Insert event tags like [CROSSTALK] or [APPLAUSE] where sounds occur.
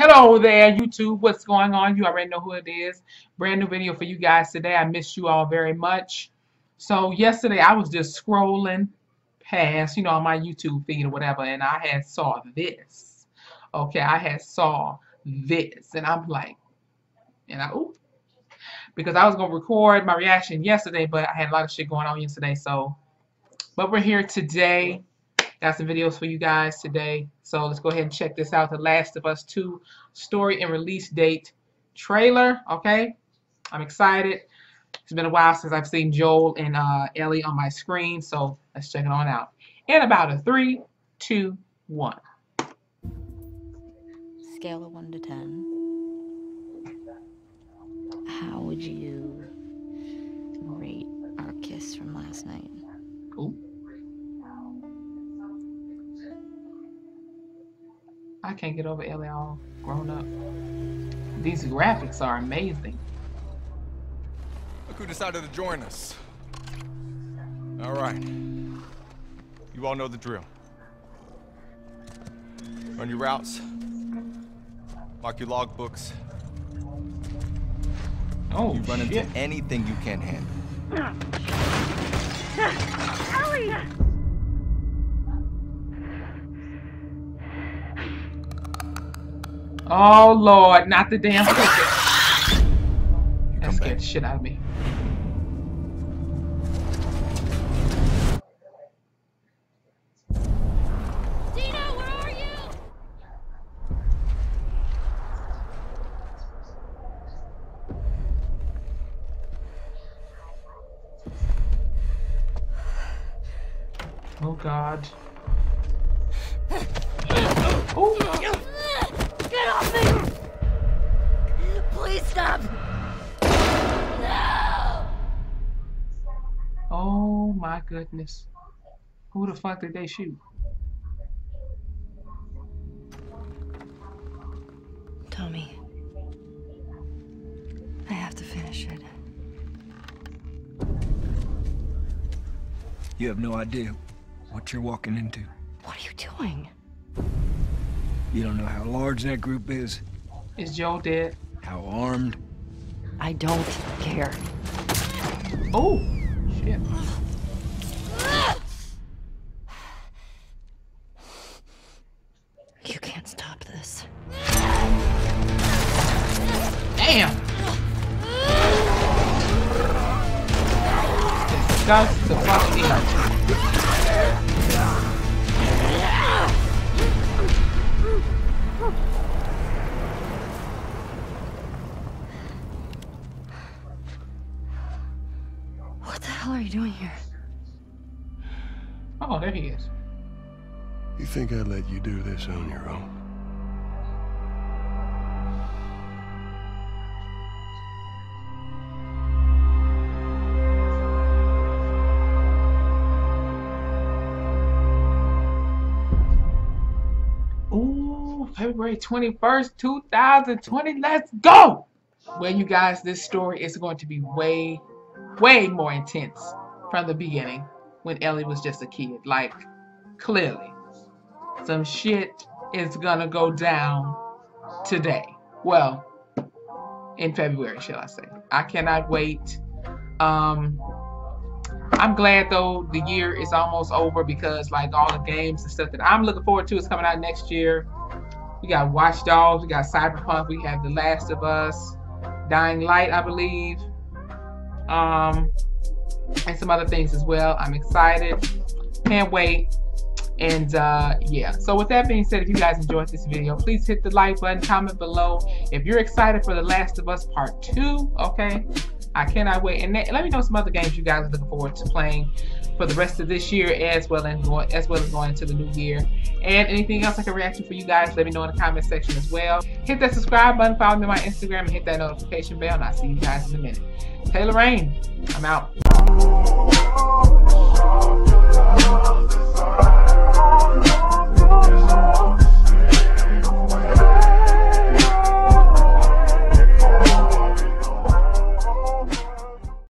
Hello there, YouTube. What's going on? You already know who it is. Brand new video for you guys today. I missed you all very much. So yesterday I was just scrolling past, you know, on my YouTube feed or whatever, and I had saw this. Okay, I had saw this, and I'm like, and I oop, because I was gonna record my reaction yesterday, but I had a lot of shit going on yesterday. So, but we're here today. Got some videos for you guys today. So let's go ahead and check this out. The Last of Us 2 story and release date trailer. Okay. I'm excited. It's been a while since I've seen Joel and uh, Ellie on my screen. So let's check it on out. In about a three, two, one. Scale of 1 to 10. How would you rate our kiss from last night? Ooh. I can't get over Ellie all grown up. These graphics are amazing. Look who decided to join us. All right. You all know the drill. Run your routes. Mark your logbooks. Oh, You run shit. into anything you can't handle. Ellie! Oh, Lord, not the damn [LAUGHS] cricket. You That scared back. the shit out of me. Dina, where are you? Oh, God. [LAUGHS] Oh, Get off me! Please stop! No! oh, my goodness. Who the fuck did they shoot? Tommy. I have to finish it. You have no idea what you're walking into. What are you doing? You don't know how large that group is, Is Joe dead? how armed. I don't care. Oh, shit. You can't stop this. Damn! Disgust the fucking hell are you doing here? Oh, there he is. You think I'd let you do this on your own? Ooh, February 21st, 2020. Let's go! Well, you guys, this story is going to be way, way more intense from the beginning when Ellie was just a kid. Like, clearly, some shit is gonna go down today. Well, in February, shall I say. I cannot wait. Um, I'm glad though the year is almost over because like all the games and stuff that I'm looking forward to is coming out next year. We got Watch Dogs, we got Cyberpunk, we have The Last of Us, Dying Light, I believe, um, and some other things as well. I'm excited, can't wait, and uh, yeah. So with that being said, if you guys enjoyed this video, please hit the like button, comment below if you're excited for The Last of Us Part Two. Okay, I cannot wait. And let me know some other games you guys are looking forward to playing for the rest of this year as well and going as well as going into the new year. And anything else I can react to for you guys, let me know in the comment section as well. Hit that subscribe button, follow me on my Instagram, and hit that notification bell. And I'll see you guys in a minute. Taylor Rain, I'm out.